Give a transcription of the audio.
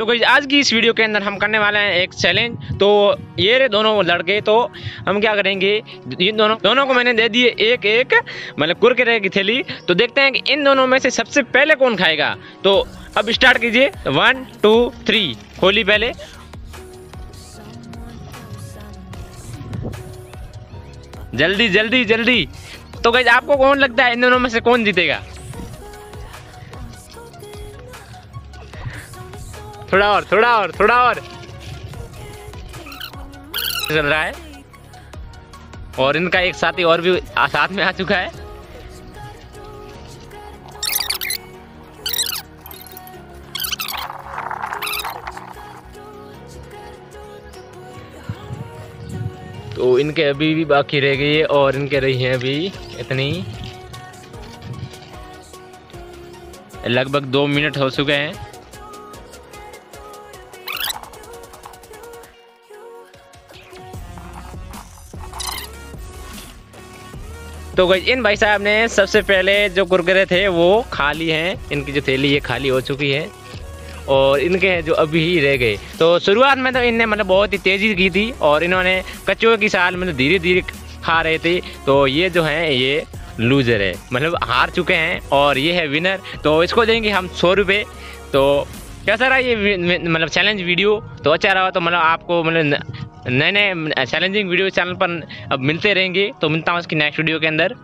तो गई आज की इस वीडियो के अंदर हम करने वाले हैं एक चैलेंज तो ये रहे दोनों लड़के तो हम क्या करेंगे? इन दोनों दोनों को मैंने दे दिए एक एक मतलब कुरकुरे की थैली। तो देखते हैं कि इन दोनों में से सबसे पहले कौन खाएगा। तो अब स्टार्ट कीजिए। वन टू थ्री खोली पहले। जल्दी जल्दी जल्दी। तो गई आपको कौन लगता है इन दोनों में से कौन जीतेगा? थोड़ा और थोड़ा और थोड़ा और। चल रहा है। और इनका एक साथी और भी साथ में आ चुका है। तो इनके अभी भी बाकी रह गई है और इनके रही हैं अभी इतनी। लगभग दो मिनट हो चुके हैं। तो गई इन भाई साहब ने सबसे पहले जो कुरकुरे थे, वो खाली हैं। इनकी जो थैली है खाली हो चुकी है। और इनके जो अभी ही रह गए। तो शुरुआत में तो इनने मतलब बहुत ही तेज़ी की थी और इन्होंने कच्चों की साल मतलब धीरे धीरे खा रहे थे। तो ये जो हैं, ये लूज़र है। मतलब हार चुके हैं और ये है विनर तो इसको देंगे हम सौ रुपये तो कैसा रहा ये मतलब चैलेंज वीडियो तो अच्छा रहा तो मतलब आपको मतलब नए नए चैलेंजिंग वीडियो चैनल पर अब मिलते रहेंगे। तो मिलता हूँ उसकी नेक्स्ट वीडियो के अंदर।